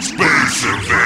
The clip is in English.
Space Invaders!